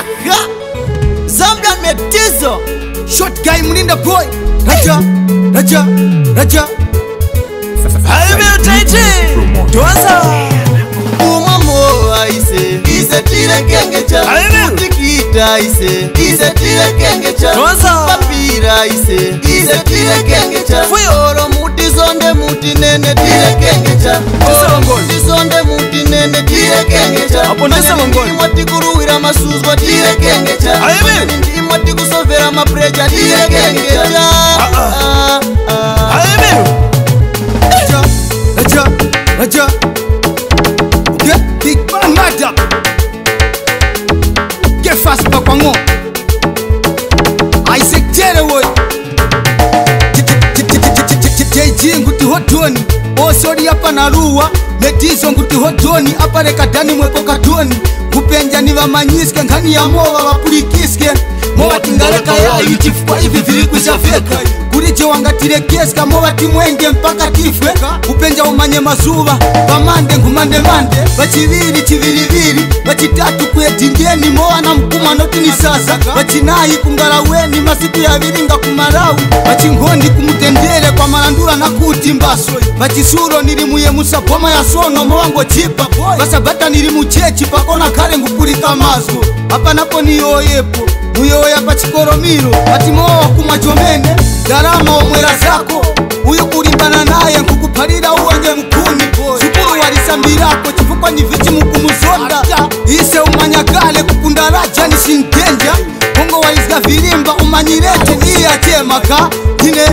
aha zamdan me tizo shot guy mlinda boy raja raja raja hai me tete tosa uma mo aise is a tira kenge cha hai me tikita aise is a tira kenge cha tosa papira aise is a tira kenge cha foi oro mutizonde mutinene ndende tirekengecaaponesemangoimwa tikuruwira masuzwa tirekengeca aibe ndimwa tikusovera mapureja tirekengeca Panaluwa netizo nguti hodoni aparekadhani mwepo kadoni kupenjani vamanyisike nkhani ya mova vapulikisike movatingaleka yayo chifukwa ivi vili kuchafeka kuti cewangatilekeska movatimwenge mpaka tifwe kupenja umanye mazuva vamande nkhumandemande vaciviri civilivili vacitatu kuyedingeni mowana mkuma anotinisasa vacinayi kungalaweni masiku yavilinga kumalawi vacingondi kumutendele kwa malandula nakuti mbaso vacisuro nili muye musaboma ya masvono muwango chipa vasabhatanili muchechi pakona kare ngupurika mazwo apa napo niyoyepo muyoya pachikoromiro atimowa kumwa chomene garama omwera zako uyu kulimbana naye nkukuphalira uwanje mkuni zikulu walisambirako chifukwa ni vichi mukumuzonda ise umanya kale kukunda raja ni shindenja bongo walizga vilimba umanyilete iye achemaka ine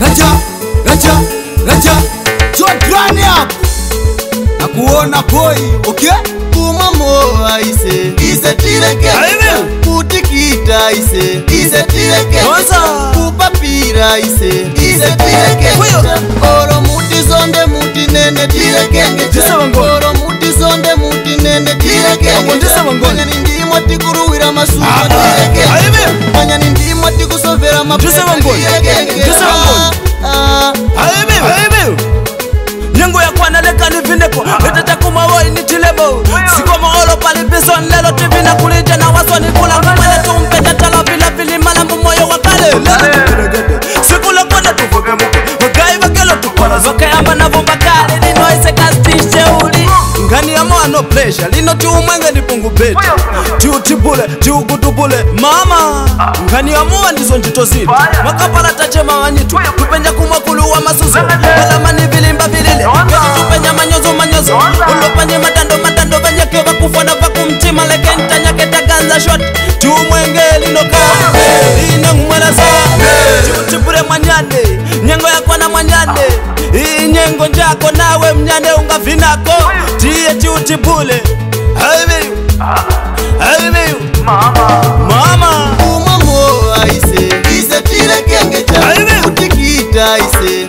raja raja raja jodraniapo kuona koi oke okay? umamo aise isetireke kutikita ise isetireke kupapira ise isetireke oro mutizonde muti nene tirekenge oro mutizonde muti nene tirekenge ndimo tikuruwira masuma tireke manya ni ndimo tikusovera mapeta tirekenge sineko itetekumawoi nitilebo sikomaholo pali bison lelo tivi na kulija na wasoni kula tumpete talo vile wa kale lelo sikulokona tuvugemuke wakaivakelo tukwarazokeyamba navumba kale linoisekastisheuli ngani yamo ano plesha lino tiumwenge ndipungu beti tiutibule tiugudubule mama ngani ndizo njito tupenja kumwakulu wa masuzo vilimba vilile ulopanye matando matando vanyake vakufa na vakumtima lekentanyake taganza shot tumwenge linoka inangumwaraza chipure mwanyande nyengo yako na mwanyane inyengo njako nawe mnyane ungavinako tiye chiutipule aimiyu aimiyu mama, mama. umamwo aise ise tile kenge cha utikita aise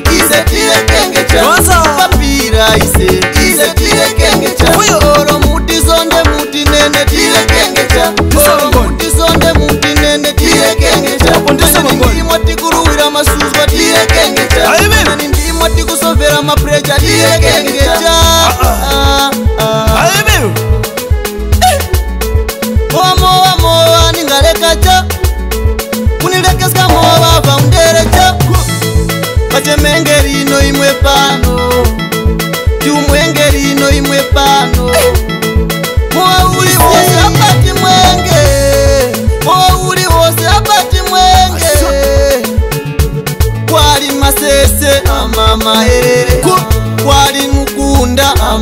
kuzara mapureja ndiyegengeja ah, ah.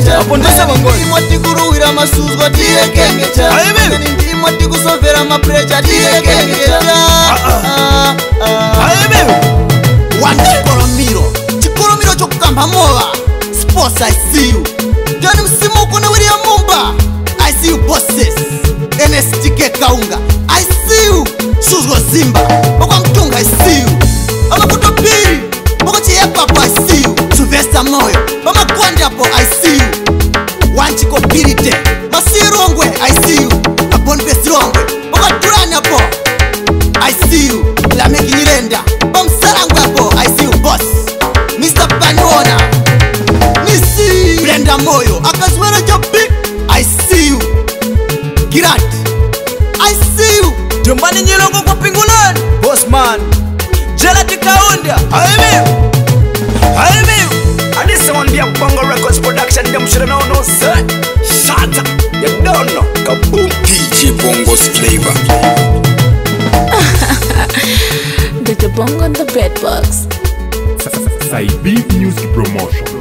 ndirimo tikuruwira masuzwa ndirimo tikusovera mapuresha ndirimo tikusovera mapuresha kaunda aime aime adis one bia bongo records production dem shira no no sa shata ya dono kabum dj bongo's flavor dj bongo on the bed box sai beef news promotion